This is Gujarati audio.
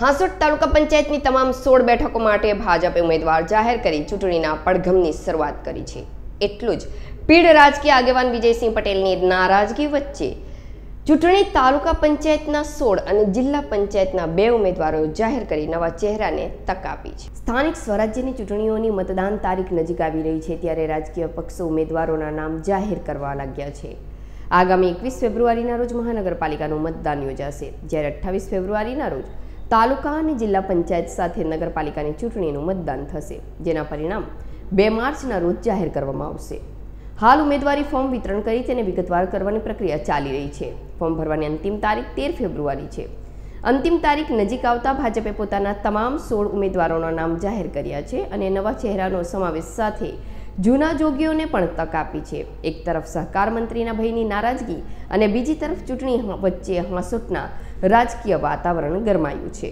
હાંસોટ તાલુકા પંચાયતની તમામ સોળ બેઠકો માટે ભાજપે ઉમેદવાર જાહેર કરી ચૂંટણીના પડઘમની શરૂઆત કરી છે. એટલું જ. પીઢ રાજકીય આગેવાન વિજયસિંહ પટેલની નારાજગી વચ્ચે ચૂંટણી તાલુકા પંચાયતના સોળ અને જિલ્લા પંચાયતના બે ઉમેદવારો જાહેર કરી નવા ચહેરાને તક આપી છે. સ્થાનિક સ્વરાજ્યની ચૂંટણીઓની મતદાન તારીખ નજીક આવી રહી છે ત્યારે રાજકીય પક્ષો ઉમેદવારોના નામ જાહેર કરવા લાગ્યા છે. આગામી એકવીસ ફેબ્રુઆરીના રોજ મહાનગરપાલિકાનું મતદાન યોજાશે. જ્યારે અઠ્ઠાવીસ ફેબ્રુઆરીના રોજ તાલુકા અને જિલ્લા પંચાયત સાથે નગરપાલિકાની ચૂંટણીનું મતદાન થશે, જેના પરિણામ બે માર્ચના રોજ જાહેર કરવામાં આવશે. હાલ ઉમેદવારી ફોર્મ વિતરણ કરી તેને વિગતવાર કરવાની પ્રક્રિયા ચાલી રહી છે. ફોર્મ ભરવાની અંતિમ તારીખ તેર ફેબ્રુઆરી છે. અંતિમ તારીખ નજીક આવતા ભાજપે પોતાના તમામ સોળ ઉમેદવારોના નામ જાહેર કર્યા છે અને નવા ચહેરાનો સમાવેશ સાથે જૂના જોગીઓને પણ તક આપી છે. એક તરફ સહકાર મંત્રીના ભયની નારાજગી અને બીજી તરફ ચૂંટણી વચ્ચે હાંસુટના રાજકીય વાતાવરણ ગરમાયું છે.